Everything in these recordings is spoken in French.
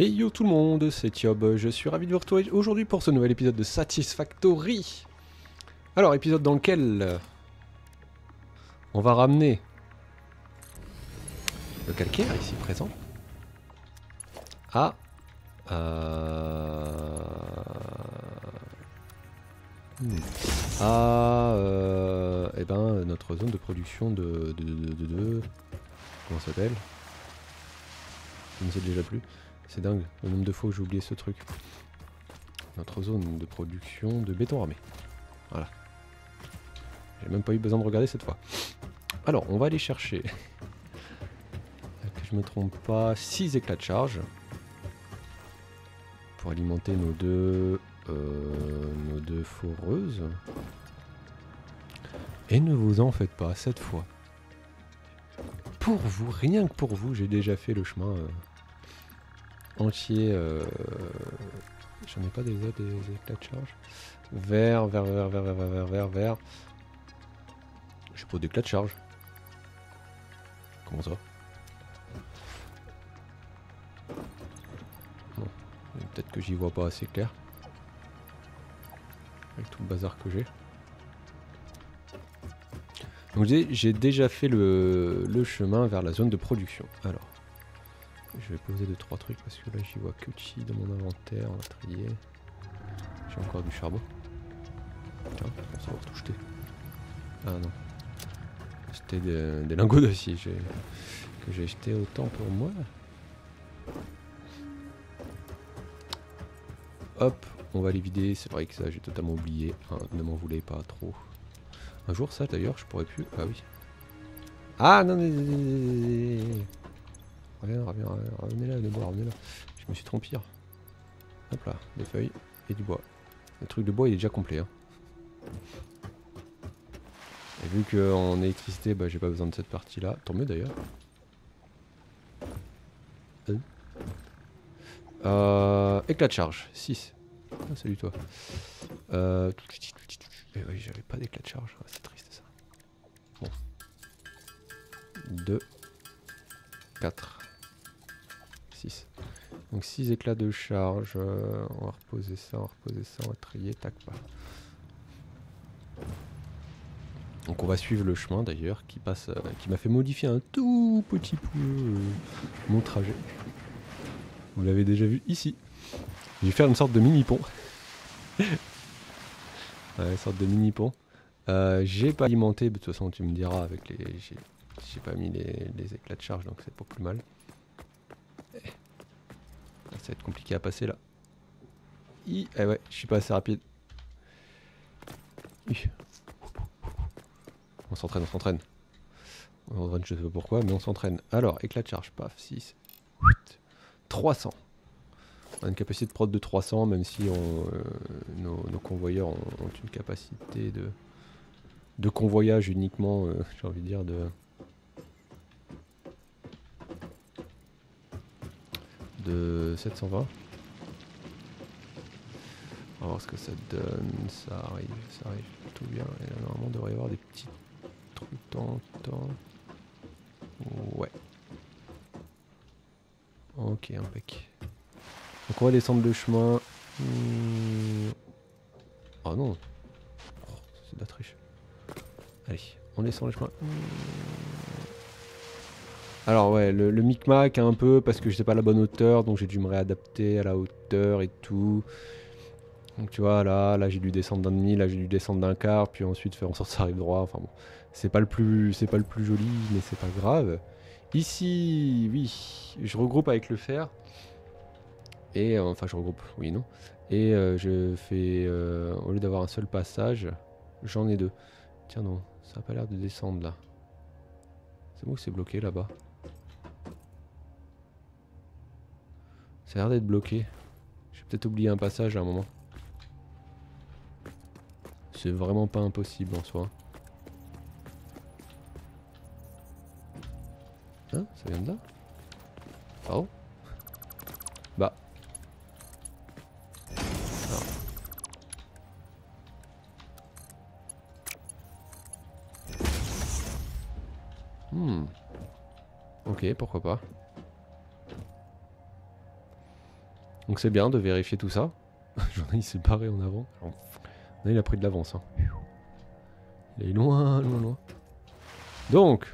Et yo tout le monde, c'est Tiob, je suis ravi de vous retrouver aujourd'hui pour ce nouvel épisode de Satisfactory. Alors, épisode dans lequel euh, on va ramener le calcaire ici présent à euh, à euh, eh ben, notre zone de production de, de, de, de, de- comment ça s'appelle? Je ne sais déjà plus. C'est dingue le nombre de fois où j'ai oublié ce truc. Notre zone de production de béton armé. Voilà. J'ai même pas eu besoin de regarder cette fois. Alors, on va aller chercher, que je me trompe pas, 6 éclats de charge pour alimenter nos deux, euh, nos deux foreuses. Et ne vous en faites pas cette fois. Pour vous, rien que pour vous, j'ai déjà fait le chemin euh, entier. euh, J'en ai pas des des éclats de charge. Vert, vert, vert, vert, vert, vert, vert, vert. J'ai pas d'éclats de charge. Comment ça peut-être que j'y vois pas assez clair. Avec tout le bazar que j'ai. Donc j'ai déjà fait le, le chemin vers la zone de production. Alors, je vais poser 2 trois trucs parce que là j'y vois que chi dans mon inventaire, on va trier. J'ai encore du charbon. Tiens, on va savoir tout jeter. Ah non. C'était des, des lingots d'acier que j'ai jeté autant pour moi. Hop, on va les vider. C'est vrai que ça j'ai totalement oublié. Hein, ne m'en voulez pas trop. Un jour ça d'ailleurs je pourrais plus. Ah oui. Ah non mais. Reviens, reviens, revenez là, de bois, revenez là. Je me suis trompé. Hop là, des feuilles et du bois. Le truc de bois il est déjà complet. hein. Et vu qu'en électricité, bah, j'ai pas besoin de cette partie-là. Tant mieux d'ailleurs. Euh, éclat de charge, 6. Ah, salut toi. Euh... Eh oui, j'avais pas d'éclat de charge. Ah, c'est triste ça. Bon. 2, 4, 6. Donc 6 éclats de charge. euh, on va reposer ça, on va reposer ça, on va trier, tac, pas. Donc on va suivre le chemin d'ailleurs qui passe, euh, qui m'a fait modifier un tout petit peu euh, mon trajet. Vous l'avez déjà vu ici. Je vais faire une sorte de mini pont. ouais, une sorte de mini pont. J'ai pas alimenté, de toute façon tu me diras avec les, j'ai pas mis les éclats de charge donc c'est pas plus mal. Être compliqué à passer là. Hi, eh ouais, je suis pas assez rapide. On s'entraîne, on s'entraîne. On s'entraîne, je sais pas pourquoi, mais on s'entraîne. Alors, éclat de charge, paf, 6. 300. On a une capacité de prod de 300, même si on, euh, nos, convoyeurs ont, ont une capacité de, de convoyage uniquement, euh, j'ai envie de dire, de... de 720. On va voir ce que ça donne. Ça arrive, ça arrive tout bien. Et là, normalement, il devrait y avoir des petits trucs temps. Ouais. Ok, impec. Donc on va descendre le chemin. Hmm. Oh non. Oh, c'est de la triche. Allez, on descend le chemin. Hmm. Alors ouais, le, micmac un peu parce que je sais pas la bonne hauteur, donc j'ai dû me réadapter à la hauteur et tout. Donc tu vois, là, là j'ai dû descendre d'un demi, là j'ai dû descendre d'un quart, puis ensuite faire en sorte que ça arrive droit. Enfin bon, c'est pas le plus, c'est pas le plus joli, mais c'est pas grave. Ici, oui, je regroupe avec le fer. Et euh, enfin, je regroupe, oui, non. Et euh, je fais, euh, au lieu d'avoir un seul passage, j'en ai deux. Tiens non, ça a pas l'air de descendre là. C'est bon c'est bloqué là-bas? Ça a l'air d'être bloqué. J'ai peut-être oublié un passage à un moment. C'est vraiment pas impossible en soi. Hein Ça vient de là? Oh Bah. Alors. Hmm. Ok, pourquoi pas. Donc c'est bien de vérifier tout ça. J'en ai il s'est barré en avant. Là, il a pris de l'avance. hein. Il est loin, loin, loin. Donc.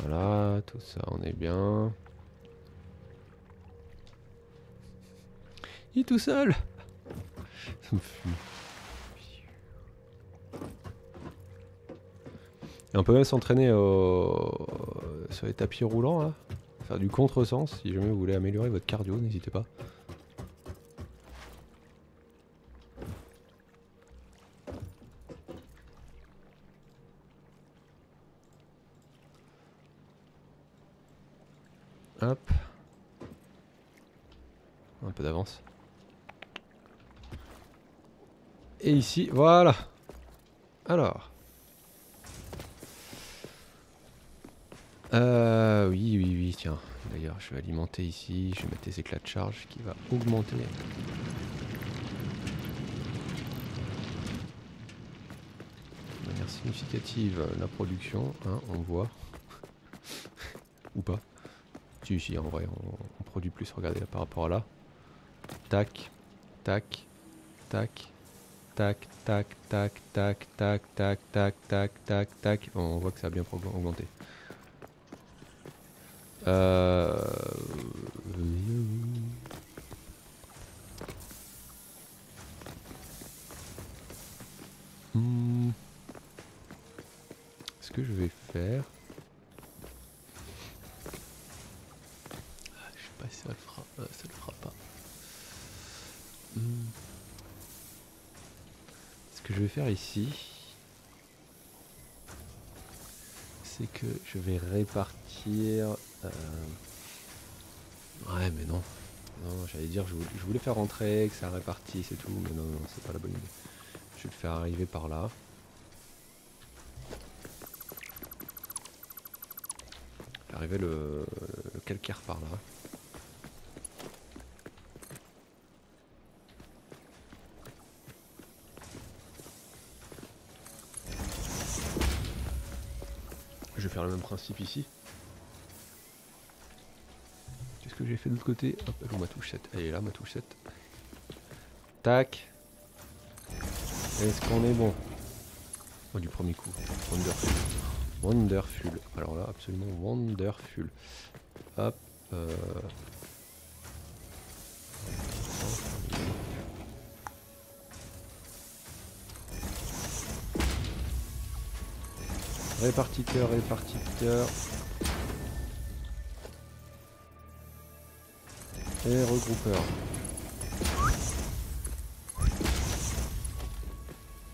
Voilà, tout ça, on est bien. Il est tout seul. Ça me fume. Et on peut même s'entraîner au... sur les tapis roulants là. Faire du contresens si jamais vous voulez améliorer votre cardio, n'hésitez pas. Hop. Un peu d'avance. Et ici, voilà. Alors. Euh, oui, oui, oui, tiens. D'ailleurs, je vais alimenter ici. Je vais mettre des éclats de charge qui va augmenter. De manière significative la production, hein, on voit. Ou pas. Si, si, en vrai, on, on produit plus. Regardez là, par rapport à là. Tac, tac, tac, tac, tac, tac, tac, tac, tac, tac, tac, tac, tac. On voit que ça a bien augmenté. Euh... Hmm. Ce que je vais faire... Ah, Je sais pas si ça le fera, euh, ça le fera pas. Hmm. Ce que je vais faire ici, c'est que je vais répartir. euh, Ouais, mais non. Non, j'allais dire, je voulais, faire rentrer, que ça répartisse et tout, mais non, non, c'est pas la bonne idée. Je vais le faire arriver par là. Arriver le, le calcaire par là. Je vais faire le même principe ici. Qu'est-ce que j'ai fait de l'autre côté? Hop, elle ma touche 7 Elle est là, ma touche 7. Tac. Est-ce qu'on est bon? Oh, du premier coup. Wonderful. Wonderful. Alors là, absolument wonderful. Hop. euh, Répartiteur, répartiteur. Et regroupeur.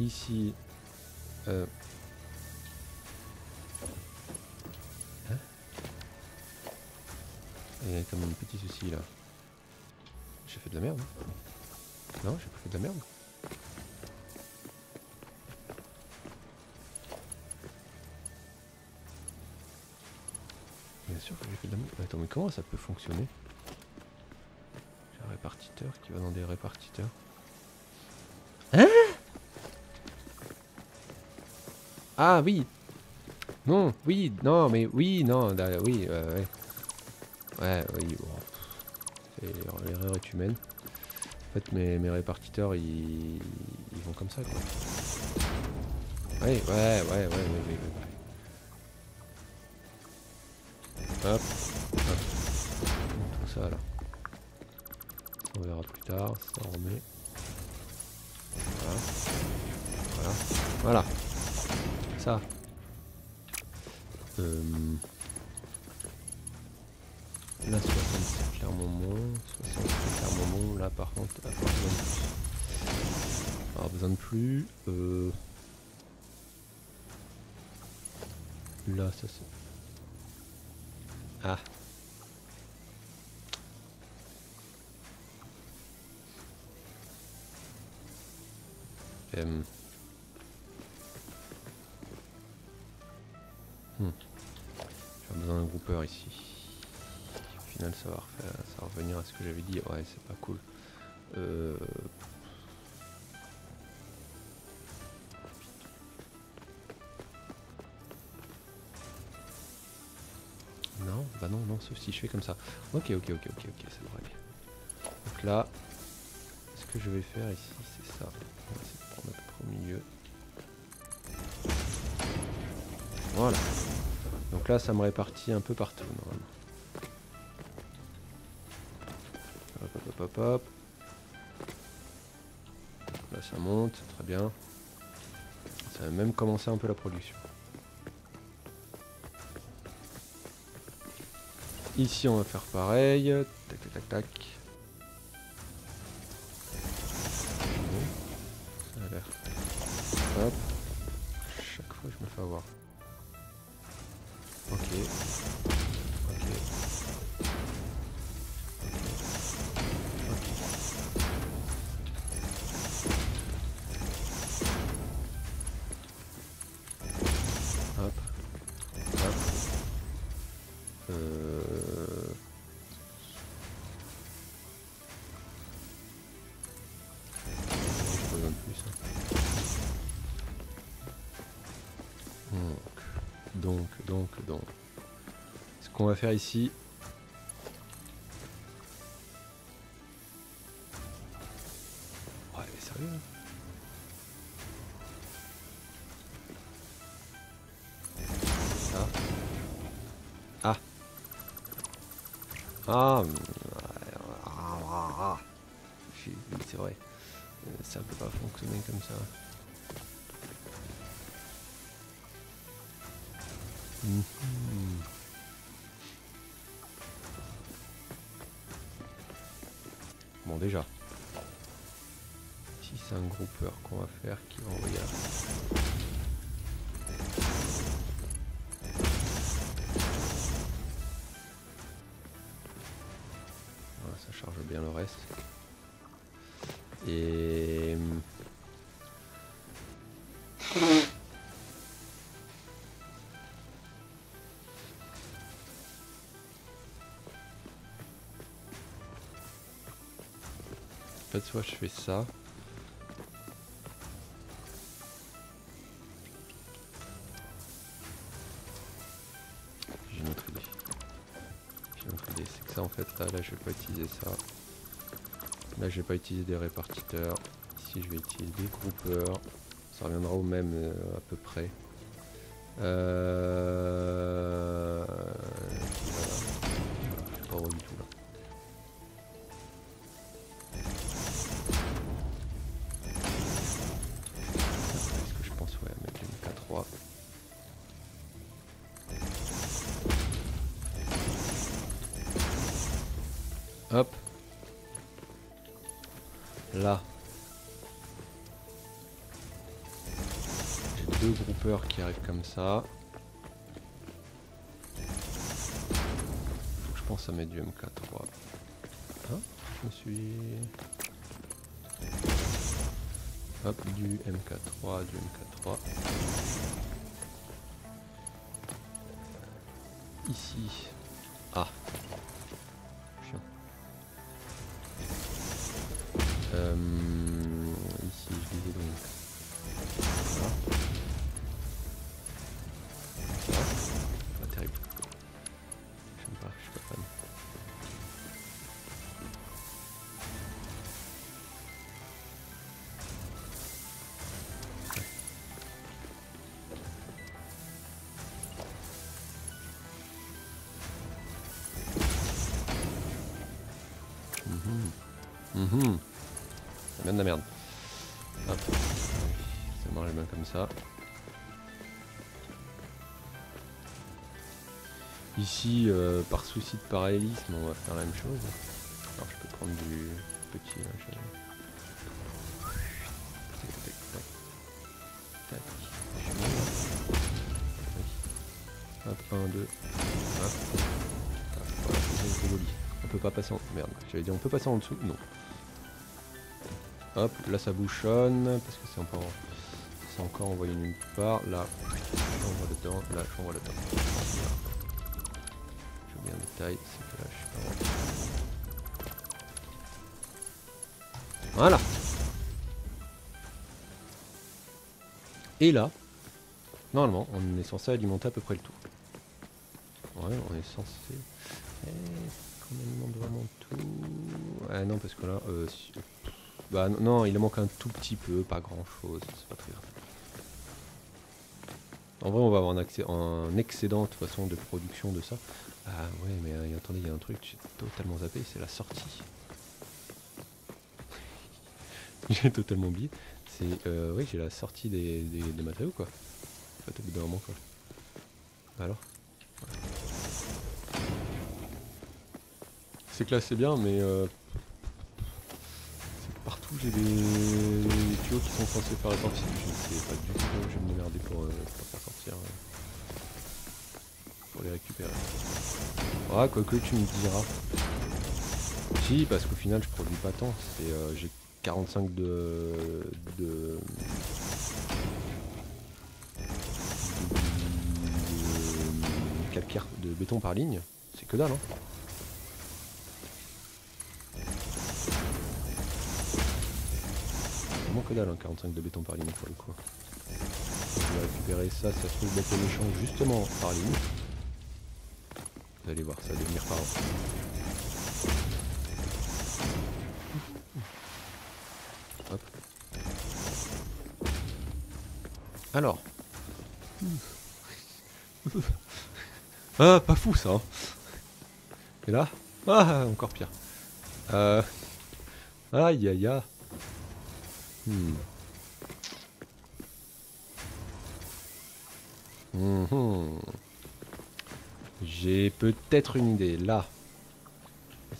Ici. euh, hein Il y a comme un petit souci là. J'ai fait de la merde. hein? Non, j'ai pas fait de la merde. Que j'ai fait de la. Attends, mais comment ça peut fonctionner J'ai un répartiteur qui va dans des répartiteurs. Hein Ah oui Non, oui, non, mais oui, non, oui, ouais. Ouais, oui, bon. L'erreur est humaine. En fait, mes, mes répartiteurs, ils, ils vont comme ça, quoi. Ouais, ouais, ouais, ouais, ouais, ouais, ouais, Hop, hop. Tout ça, là. On verra plus tard, ça remet. Voilà. Voilà. Voilà. Ça. Euh... Là, 60, c'est clairement moins. 60, c'est clairement moins. Là, par contre, à plus. Alors, besoin de plus. Euh... Là, ça c'est. Ah. Euh... Hmm. J'ai besoin d'un groupeur ici. Au final, ça va, refaire, ça va revenir à ce que j'avais dit. Ouais, c'est pas cool. Euh... Bah non, non, sauf si je fais comme ça. Ok, ok, ok, ok, ok, ça devrait. Donc là, ce que je vais faire ici, c'est ça. On va essayer de prendre au milieu. Voilà. Donc là, ça me répartit un peu partout, normalement. Hop, hop, hop, hop, hop. Là, ça monte, très bien. Ça va même commencer un peu la production. Ici, on va faire pareil. Tac, tac, tac, tac. Donc, donc, donc, donc. Ce qu'on va faire ici. Et... En fait, soit je fais ça. J'ai une autre idée. J'ai une autre idée, c'est que ça en fait là, là je vais pas utiliser ça. Là je vais pas utiliser des répartiteurs. Ici je vais utiliser des groupeurs. Ça reviendra au même euh, à peu près. Euh... Voilà. Pas du tout là. Comme ça. Je pense à mettre du MK3. Hein Je me suis... Hop, du MK3, du MK3. Ici. Mhm. C'est bien de la merde. Hop. Ça marche bien comme ça. Ici, euh, par souci de parallélisme, on va faire la même chose. Alors je peux prendre du petit là, je-. Hop, 1, 2. Hop. On peut pas passer en... Merde, j'avais dit on peut passer en dessous. Non. Hop, là ça bouchonne, parce que c'est encore... Envoyé nulle part. Là, j'envoie dedans. Là, j'envoie dedans. Je veux bien le détail, c'est que là, je pas. Voilà Et là, normalement, on est censé alimenter à peu près le tout. vrai, on est censé. Eh, combien manque vraiment tout? Ah non, parce que là. Euh, Bah non, il manque un tout petit peu, pas grand chose, c'est pas très grave. En vrai, on va avoir un, accès- excédent de toute façon de production de ça. Ah ouais, mais euh, attendez, il y a un truc, j'ai totalement zappé, c'est la sortie. j'ai totalement oublié. C'est, euh, oui, j'ai la sortie des, matériaux quoi. Fait, au bout d'un moment quoi. Alors? C'est classé bien, mais euh, partout j'ai des, tuyaux qui sont censés faire la sortie. Je ne sais pas du tout je vais me démerder pour, euh, pour faire sortir. euh, pour les récupérer. Ah, quoique tu me diras. Si, parce qu'au final je produis pas tant. Euh, j'ai 45 de. de. de calcaire de béton par ligne. C'est que dalle, hein. Vraiment que dalle, hein, 45 de béton par ligne pour le coup. Je vais récupérer ça, ça se trouve d'être l'échange justement par ligne. Vous allez voir, ça va devenir par Hop. Alors. Ah, pas fou ça. hein. Et là? Ah, encore pire. Euh... Aïe aïe aïe. Hmm. Mhm. J'ai peut-être une idée. Là.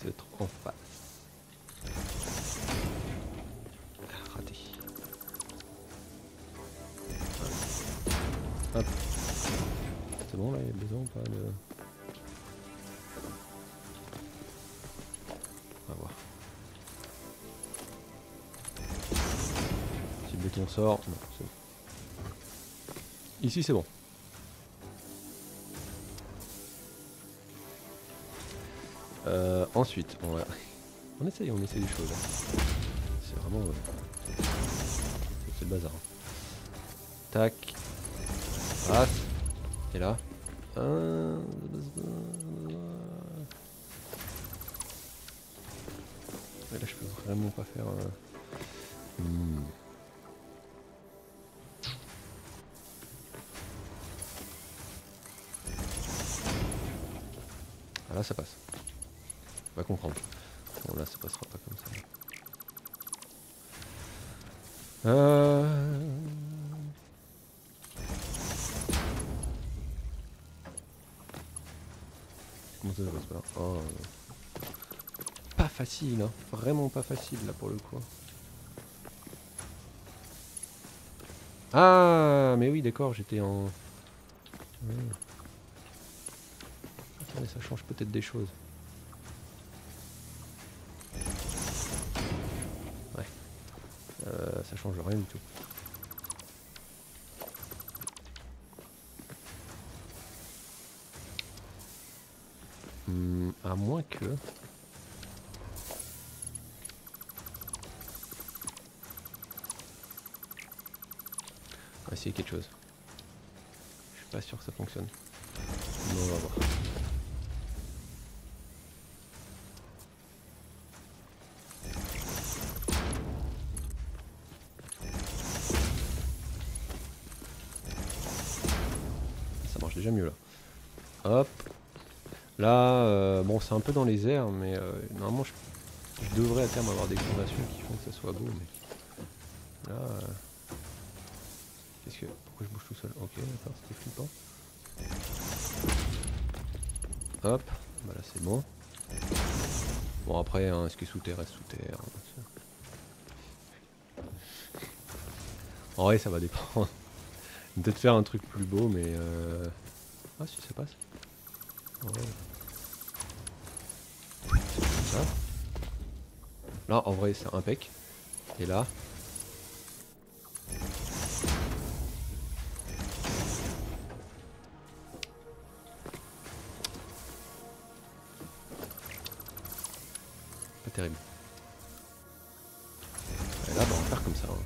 C'est être en face. Raté. C'est bon là, il y a besoin pas de... On va voir. Le béton sort, non. Ici c'est bon. Euh, ensuite, on va... On essaye, on essaye des choses. hein. C'est vraiment... euh, C'est le bazar. hein. Tac. Passe. Et là. Ouais, là, je peux vraiment pas faire. euh, hmm. Là, ça passe. On va comprendre. Bon, là, ça passera pas comme ça. Euh... Comment ça, ça passe pas Oh. Pas facile, hein. Vraiment pas facile, là, pour le coup. Ah, mais oui, d'accord, j'étais en... Ça change peut-être des choses. Ouais. Euh, ça change rien du tout. Hmm, à moins que... On va essayer quelque chose. Je suis pas sûr que ça fonctionne. On va voir. Ça marche déjà mieux là. Hop. Là, euh, c'est un peu dans les airs, mais euh, normalement, je, devrais à terme avoir des fondations qui font que ça soit beau. Mais là, euh, qu'est-ce que, pourquoi je bouge tout seul? Ok, d'accord, c'était flippant. Hop, bah là c'est bon. Bon après, hein, ce qui est sous terre reste sous terre? En vrai, ça va dépendre. Peut-être faire un truc plus beau, mais euh... ah si ça passe. Là, en vrai, c'est impec. Et là. Pas terrible. Et là, bah, on va faire comme ça. hein.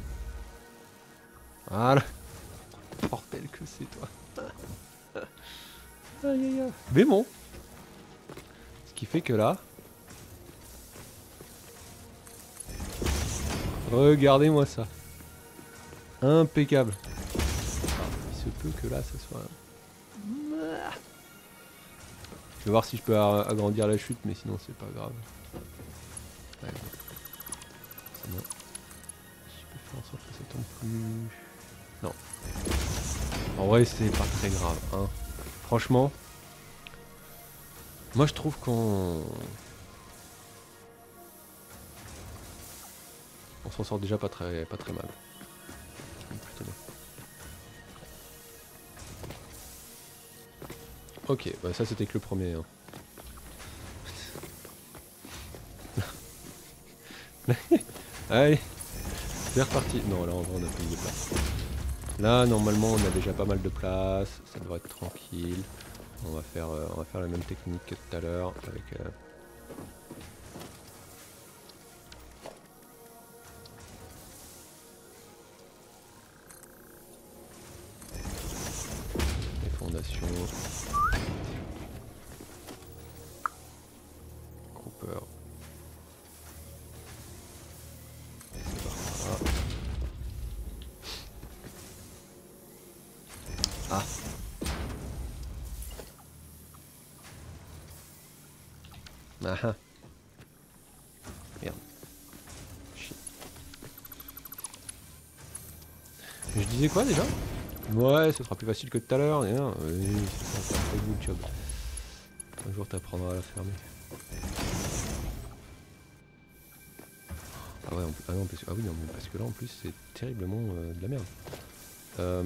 Voilà. Bordel que c'est toi. aïe aïe aïe. Mais bon, qui fait que là... Regardez-moi ça. Impeccable. il se peut que là, ça soit... Je vais voir si je peux agrandir la chute, mais sinon c'est pas grave. Ouais, Je peux faire en sorte que ça tombe plus... Non. En vrai, c'est pas très grave. Hein. Franchement, moi je trouve qu'on... s'en sort déjà pas très, pas très mal. Ok, bah ça c'était que le premier. Hein. Allez, c'est reparti. Non, là on a plus de place. Là normalement on a déjà pas mal de place, ça devrait être tranquille. On va faire, euh, on va faire la même technique que tout à l'heure avec. Euh, quoi déjà Ouais, ce sera plus facile que tout à l'heure. Oui, c'est un très job. Un jour t'apprendras à la fermer. Ah ouais, ah non, parce ah oui, non, parce que là en plus c'est terriblement euh, de la merde. Euh...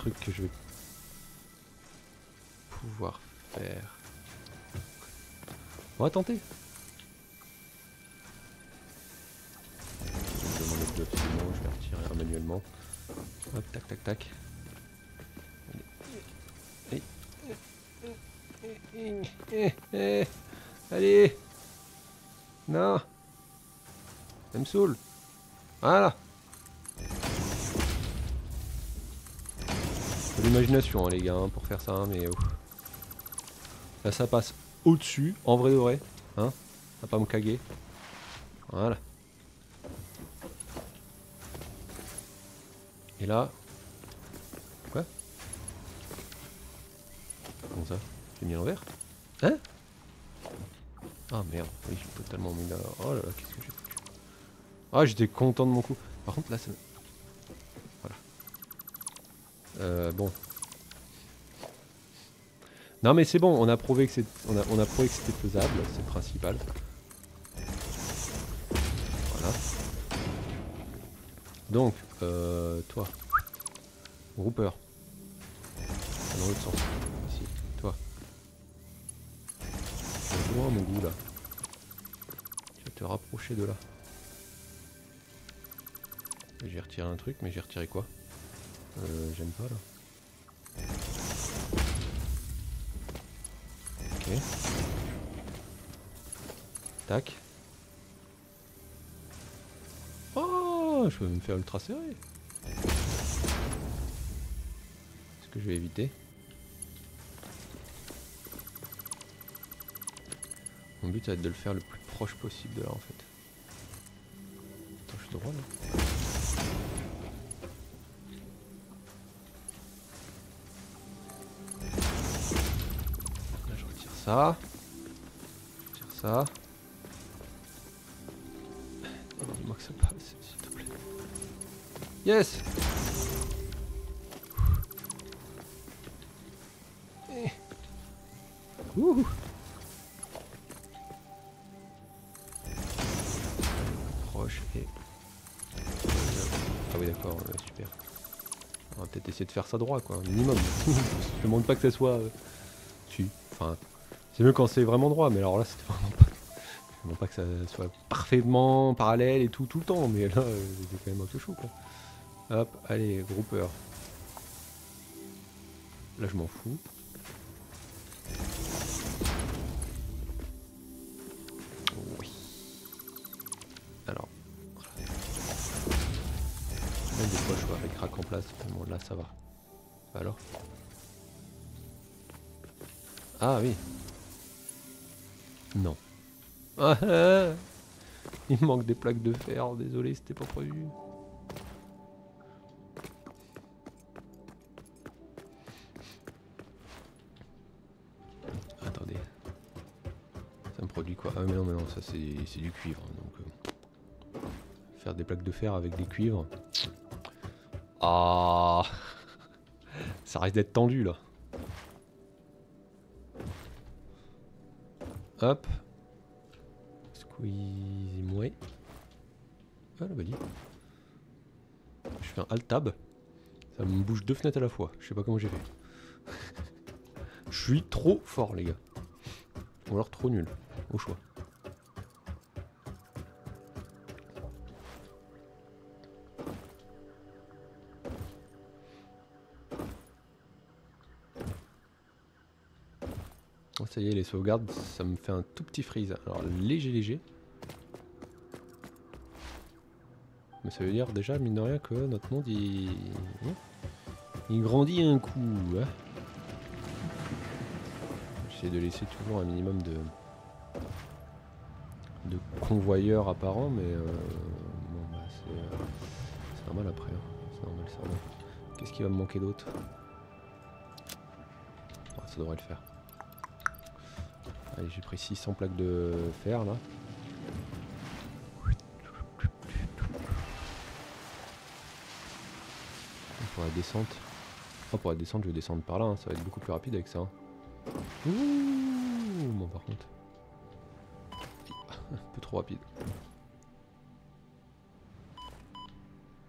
truc que je vais pouvoir faire. On va tenter. Je vais demander je vais retirer manuellement. Hop, tac, tac, tac. Allez. Allez. Non. Ça me saoule. Voilà. L'imagination hein, les gars hein, pour faire ça, hein, mais là ça passe au-dessus, en vrai de vrai, hein, va pas me caguer, voilà. Et là, quoi? Comment ça? J'ai mis l'envers? Hein? Ah merde, oui, suis totalement mis là. Oh là là, qu'est-ce que j'ai foutu? Ah, j'étais content de mon coup. Par contre, là, ça euh, bon. Non mais c'est bon, on a prouvé que c'est on a, prouvé que c'était faisable, c'est principal. Voilà. Donc, euh, toi. Grouper. Dans l'autre sens. Ici, toi. loin mon goût là. Tu vas te rapprocher de là. J'ai retiré un truc, mais j'ai retiré quoi? Euh, j'aime pas là. Ok. Tac. Oh, je peux me faire ultra serré. Est-ce que je vais éviter Mon but ça va être de le faire le plus proche possible de là en fait. Attends, je suis droit là. Ça. Ça. Ça passe, s'il te plaît. Yes eh. Et... Ah oui d'accord, super. On va peut-être essayer de faire ça droit quoi, minimum. Je demande pas que ça soit... Euh... Si, enfin... C'est mieux quand c'est vraiment droit, mais alors là, c'était vraiment pas. Non pas que ça soit parfaitement parallèle et tout, tout le temps, mais là, euh, c'était quand même un peu chaud, quoi. Hop, allez, groupeur. Là, je m'en fous. Oui. Alors. Même des fois, je vois avec rack en place. Bon, là, ça va. Alors. Ah oui, non. Ah, ah. Il manque des plaques de fer, désolé, c'était pas prévu. Attendez. Ça me produit quoi? Ah mais non, mais non, ça c'est du cuivre. Donc, euh, faire des plaques de fer avec des cuivres. Ah Ça risque d'être tendu là. Hop. Squeeze moi. Ah la dit. Je fais un alt tab. Ça me bouge deux fenêtres à la fois. Je sais pas comment j'ai fait. Je suis trop fort les gars. Ou alors trop nul. Au choix. Les sauvegardes, ça me fait un tout petit freeze. Alors léger, léger. Mais ça veut dire déjà, mine de rien, que notre monde, il, grandit un coup. Hein. J'essaie de laisser toujours un minimum de, convoyeurs apparents, mais euh, bon, bah, c'est normal après. Hein. C'est normal, c'est normal. Qu'est-ce qui va me manquer d'autre? Ça devrait le faire. Allez, j'ai pris 600 plaques de fer là. Pour la descente. Oh, pour la descente, je vais descendre par là, hein. ça va être beaucoup plus rapide avec ça. Hein. Ouh, bon, par contre. Un peu trop rapide.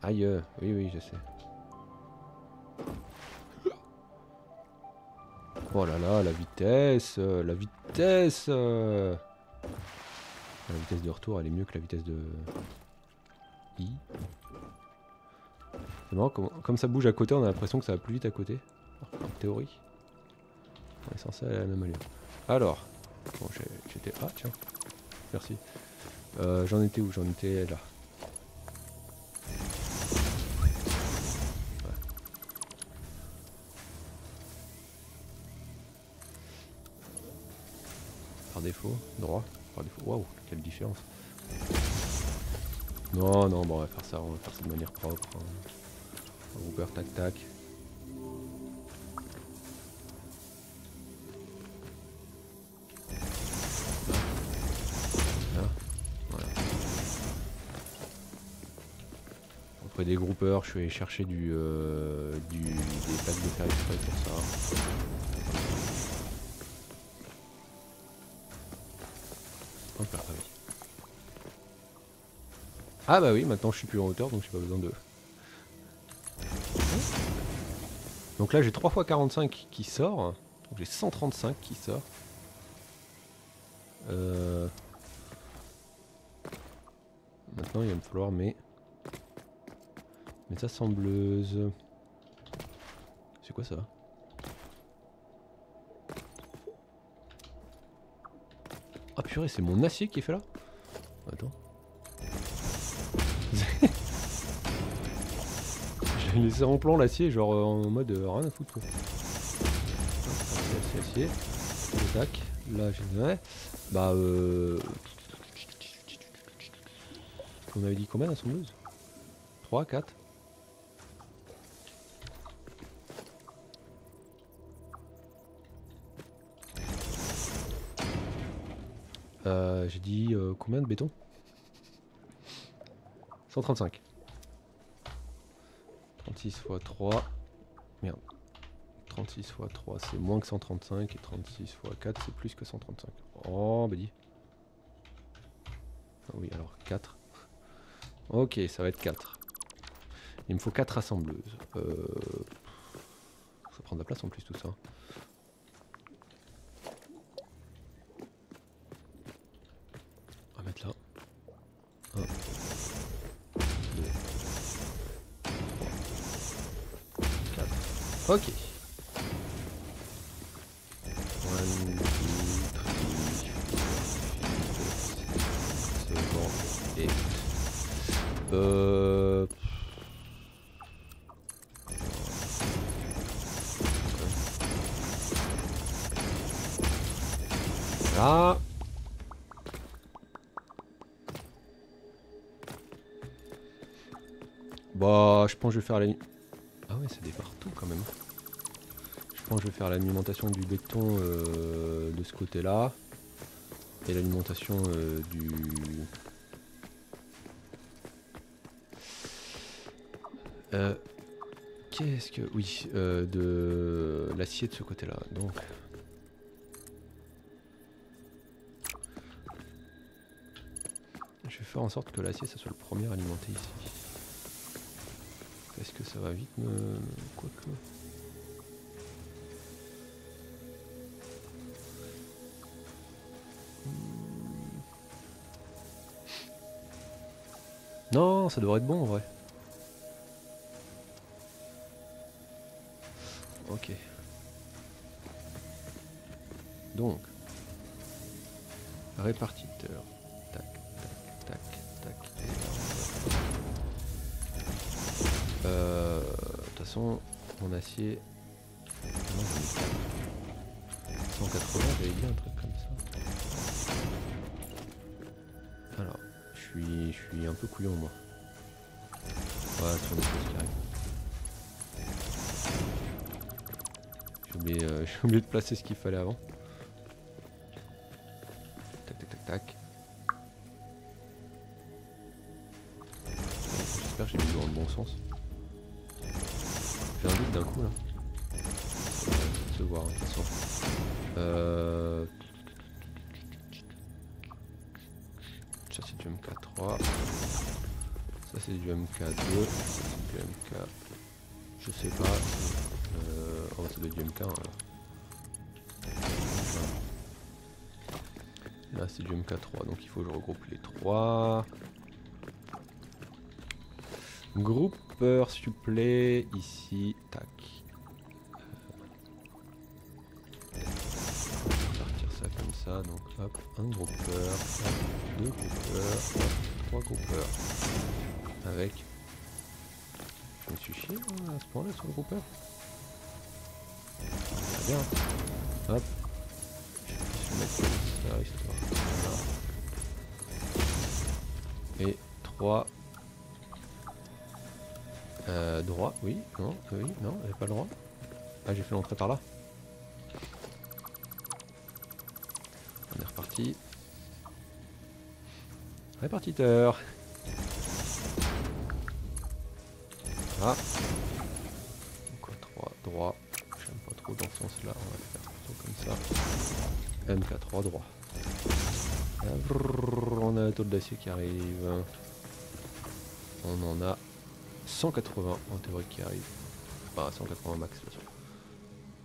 Aïe, euh, oui, oui, je sais. Oh là là, la vitesse, euh, la vitesse euh. La vitesse de retour, elle est mieux que la vitesse de... I. C'est marrant, comme, ça bouge à côté, on a l'impression que ça va plus vite à côté. En théorie. On est censé aller à la même allure. Alors, bon, j'étais... Ah, tiens. Merci. Euh, J'en étais où? J'en étais là. Droit, par défaut. Waouh, quelle différence. Non, non, bon, on va faire ça, on va faire ça de manière propre. Hein. tac tac. Après des groupeurs, je vais chercher du, euh, du des de fer pour ça. Ah bah oui, maintenant je suis plus en hauteur donc j'ai pas besoin de... Donc là j'ai 3 x 45 qui sort. Donc j'ai 135 qui sort. Euh... Maintenant il va me falloir mes... Mes assembleuses. C'est quoi ça? Ah purée, c'est mon acier qui est fait là? Attends. J'ai laissé en plan l'acier, genre euh, en mode euh, rien à foutre quoi. Acier, acier. Tac. Là j'ai. Ouais. Bah euh. On avait dit combien la sombreuse 3, 4 euh, J'ai dit euh, combien de béton? 135. 36 x 3. Merde. 36 x 3 c'est moins que 135 et 36 x 4 c'est plus que 135. Oh bah dis. Ah oui alors 4. Ok ça va être 4. Il me faut 4 assembleuses. Euh... Ça prend de la place en plus tout ça. Ok. Bon. Et... Euh... Bah, je pense que je vais faire la nuit. Ah ouais, c'est des partout quand même. Je vais faire l'alimentation du béton euh, de ce côté-là. Et l'alimentation euh, du... Euh, Qu'est-ce que... Oui, euh, de l'acier de ce côté-là. Donc... Je vais faire en sorte que l'acier, ça soit le premier alimenté ici. Est-ce que ça va vite me... Quoique... Non, ça devrait être bon en vrai. Ok. Donc, répartiteur. Tac, tac, tac, tac. Euh, De toute façon, mon acier. Non, j'en ai pas. 180, j'avais dit un truc comme ça. Je suis un peu couillon moi. Ouais, sur les qui euh, j'ai oublié de placer ce qu'il fallait avant. C'est du MK2. Ça c'est du MK. Je sais pas. Euh... Oh ça doit être du MK1 alors. Là c'est du MK3 donc il faut que je regroupe les trois. Groupeur supplé ici, tac. On va partir ça comme ça, donc hop, un groupeur, deux groupeurs, trois groupeurs. Avec. Je me suis chié hein, à ce point là sur le groupeur. Bien. Hop. Je vais mettre histoire. Voilà. Et 3 euh, droit, oui, non, oui, non, j'avais pas le droit. Ah, j'ai fait l'entrée par là. On est reparti. Répartiteur. Voilà. Donc 3, droit. J'aime pas trop dans ce sens-là, on va le faire plutôt comme ça. MK3 droit. On a la taux d'acier qui arrive. On en a 180 en théorie qui arrive. Enfin 180 max.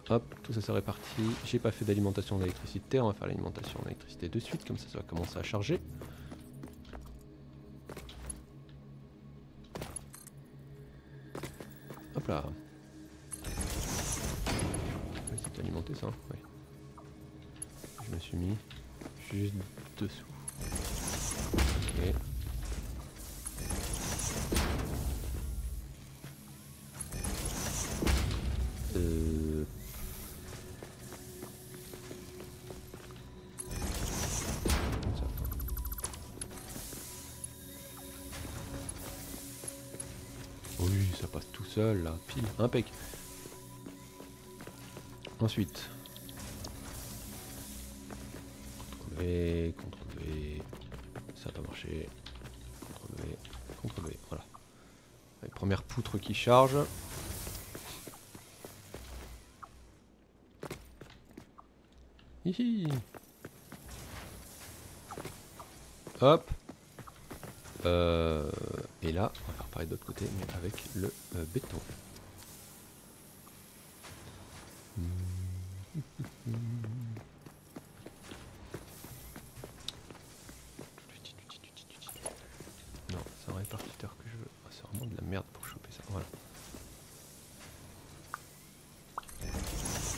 Hop, tout ça c'est réparti. J'ai pas fait d'alimentation d'électricité, on va faire l'alimentation d'électricité de suite, comme ça ça va commencer à charger. Là. C'est alimenté ça, oui. Je me suis mis juste dessous. Ok. Pile, impec. Ensuite. CTRL V. Ça pas marché. CTRL V, CTRL V, voilà. Allez, première poutre qui charge. Hihi. Hop. Euh, et là, on va faire pareil de l'autre côté, mais avec le euh, béton.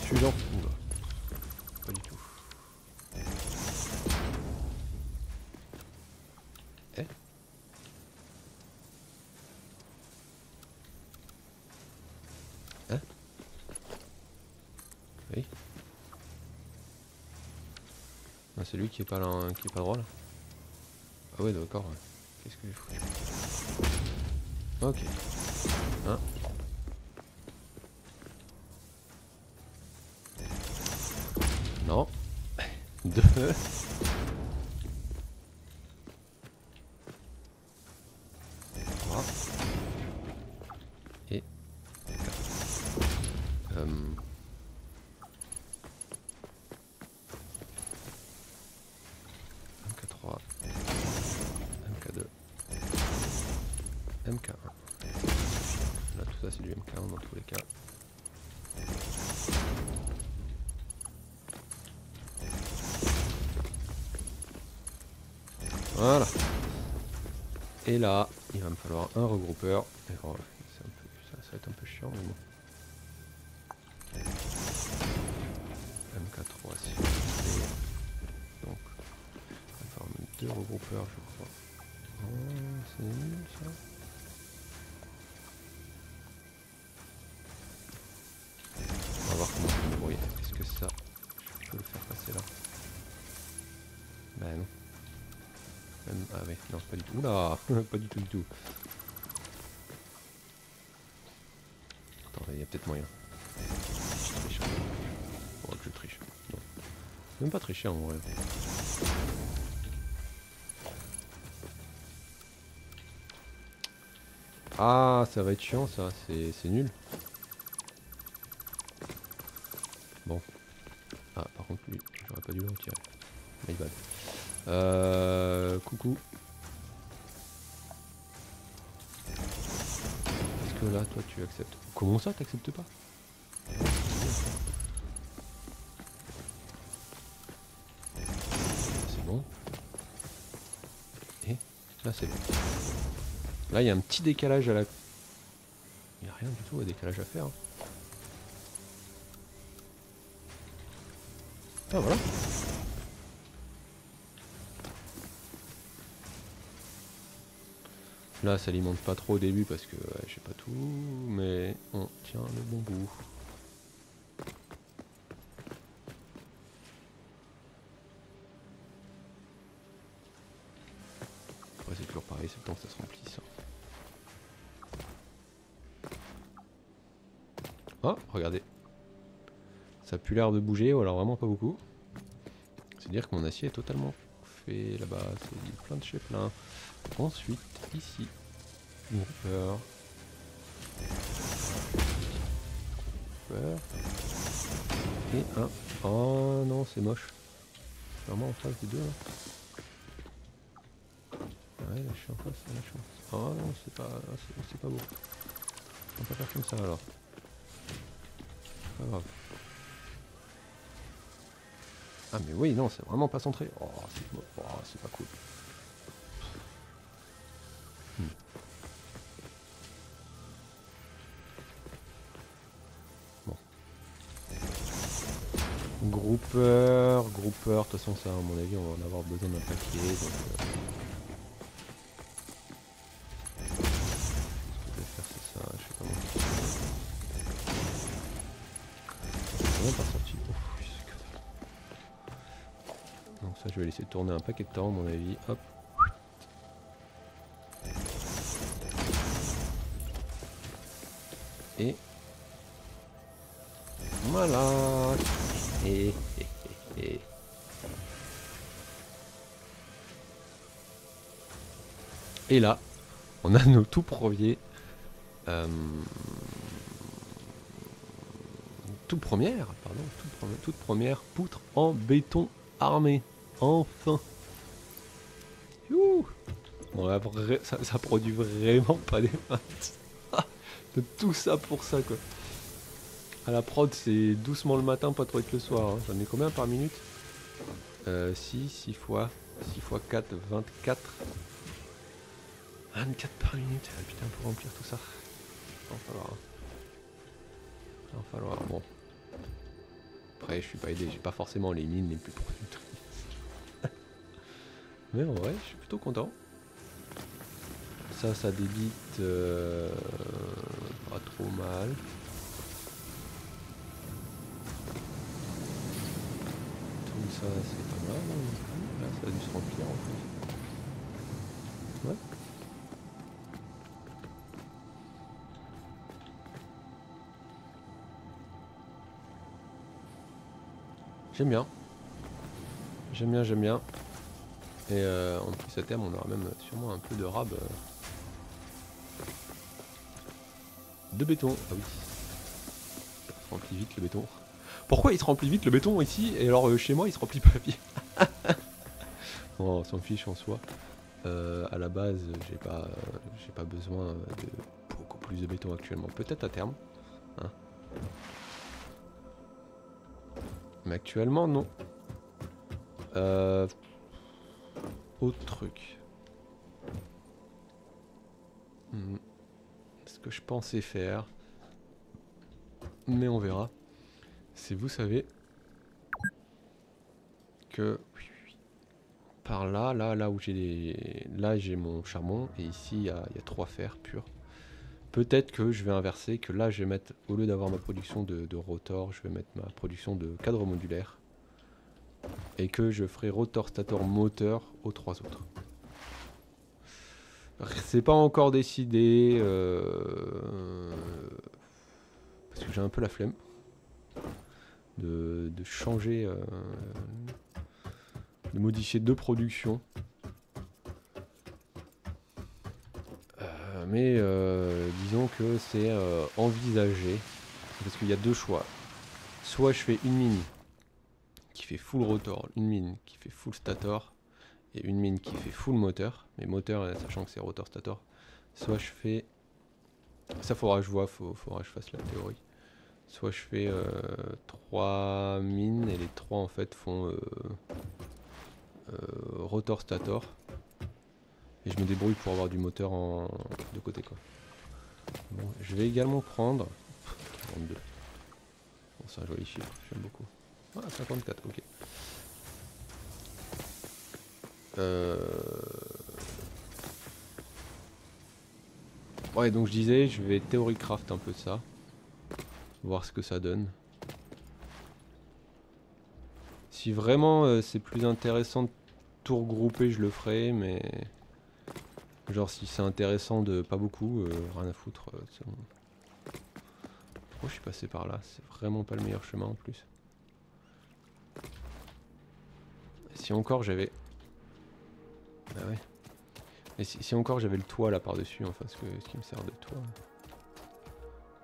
Celui-là, pas du tout. Eh Hein Oui. Ah, c'est lui qui est pas là, hein, qui est pas droit là. Ah ouais, d'accord. Qu'est-ce que je fous Ok. Hein this. Et là, il va me falloir un regroupeur. Oh, ça, va être un peu chiant, mais bon. MK3 si je fais. Donc, il va falloir deux regroupeurs, je crois. Oh, c'est nul ça. Pas du tout. Oula, pas du tout, du tout. Attends, il y a peut-être moyen. Oh, je triche. Même pas tricher en vrai. Ah, ça va être chiant ça, c'est c'est nul. Bon. Ah, par contre, lui, j'aurais pas dû le retirer. My bad. Euh, coucou. Là, toi, tu acceptes Comment ça, t'acceptes pas? C'est bon. Et là, c'est bon. Là, il y a un petit décalage à la... Il n'y a rien du tout à décalage à faire. hein. Ah, voilà. Là, ça alimente pas trop au début parce que ouais, j'ai pas tout, mais on tient le bon bout. Ouais, c'est toujours pareil, c'est le temps que ça se remplisse. Oh, regardez. Ça a plus l'air de bouger, ou alors vraiment pas beaucoup. C'est-à-dire que mon acier est totalement fait là-bas, c'est plein de chez plein. Ensuite, ici, groupeur. Groupeur. Et un. Oh non, c'est moche. Vraiment en face des deux. Là. Ouais, là je suis en face, là je suis en face. Oh non, c'est pas, c'est pas beau. On va pas faire comme ça alors. Pas. Ah mais oui, non, c'est vraiment pas centré. Oh, c'est oh, pas cool. De toute façon ça à mon avis on va en avoir besoin d'un paquet. Donc, Ce que je vais faire c'est ça, je sais pas pas sorti. Donc ça je vais laisser tourner un paquet de temps à mon avis. Hop. Et voilà. Et, Et là, on a nos tout premiers. euh, toute première, pardon, toute première, poutre en béton armé. Enfin. Ça, ça produit vraiment pas des maths. De tout ça pour ça, quoi. À la prod, c'est doucement le matin, pas trop être le soir. hein. J'en ai combien par minute? Euh, 6, 6 fois. 6 fois 4, 24. 24 par minute. Ah, putain, pour remplir tout ça. Il va falloir. Il va falloir. Bon. Après, je suis pas aidé, j'ai pas forcément les mines les plus productrices. Mais en vrai, je suis plutôt content. Ça, ça débite euh, pas trop mal. Tout ça c'est pas mal. hein. Là ça a dû se remplir en fait. Ouais. J'aime bien. J'aime bien, j'aime bien. Et euh, en plus à terme on aura même sûrement un peu de rab. euh, De béton. Ah oui. Ça remplit vite le béton. Pourquoi il se remplit vite le béton ici et alors euh, chez moi il se remplit pas vite Bon, on s'en fiche en soi. Euh, à la base, j'ai pas, j'ai pas besoin de beaucoup plus de béton actuellement. Peut-être à terme. Actuellement, non. Euh, autre truc. Hmm. Ce que je pensais faire, mais on verra. C'est vous savez que par là, là, là où j'ai les... là j'ai mon charbon et ici il y, y a trois fers purs. Peut-être que je vais inverser, que là je vais mettre, au lieu d'avoir ma production de, rotor, je vais mettre ma production de cadre modulaire. Et que je ferai rotor, stator, moteur aux trois autres. C'est pas encore décidé. euh, Parce que j'ai un peu la flemme de, de changer, euh, de modifier deux productions. Mais euh, disons que c'est euh, envisagé, parce qu'il y a deux choix. Soit je fais une mine qui fait full rotor, une mine qui fait full stator, et une mine qui fait full moteur, mais moteur euh, sachant que c'est rotor stator. Soit je fais... Ça faudra que je vois, faudra que je fasse la théorie. Soit je fais trois mines et les trois en fait font rotor stator. Et je me débrouille pour avoir du moteur en, de côté quoi. Je vais également prendre 42. Bon, c'est un joli chiffre, j'aime beaucoup. Ah, 54, ok. Euh... Ouais, donc je disais, je vais théorie craft un peu ça. Voir ce que ça donne. Si vraiment euh, c'est plus intéressant de tout regrouper, je le ferai, mais... Genre si c'est intéressant de pas beaucoup, euh, rien à foutre. euh. Pourquoi je suis passé par là? C'est vraiment pas le meilleur chemin en plus. Si encore j'avais... Bah ouais. Et si, si encore j'avais le toit là par-dessus, enfin ce, que, ce qui me sert de toit,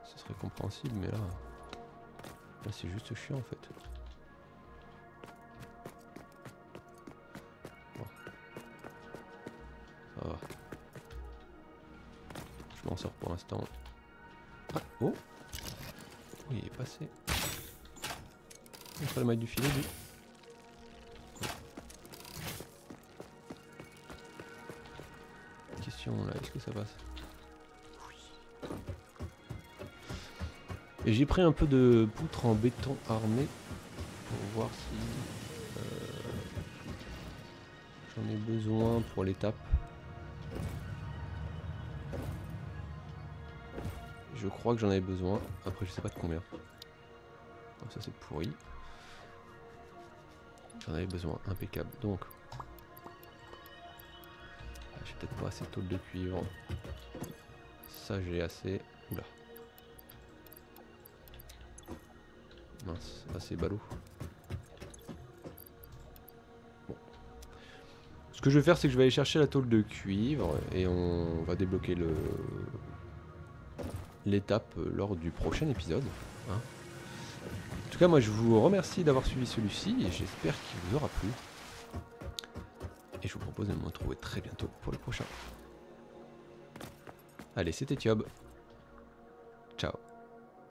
ce serait compréhensible, mais là... Là c'est juste chiant en fait. Bon. Ça va. Sors pour l'instant. Ah, oh Oui, il est passé. Entre le maille du filet. Question là, est-ce que ça passe? Et j'ai pris un peu de poutre en béton armé pour voir si euh, j'en ai besoin pour l'étape. Je crois que j'en avais besoin. Après, je sais pas de combien. Oh, ça, c'est pourri. J'en avais besoin. Impeccable. Donc. Ah, J'ai peut-être pas assez de tôle de cuivre. Ça, j'ai assez. Oula. Mince, assez ballot. Ce que je vais faire, c'est que je vais aller chercher la tôle de cuivre et on va débloquer le l'étape euh, lors du prochain épisode. hein. En tout cas, moi je vous remercie d'avoir suivi celui-ci et j'espère qu'il vous aura plu. Et je vous propose de me retrouver très bientôt pour le prochain. Allez, c'était Tiob.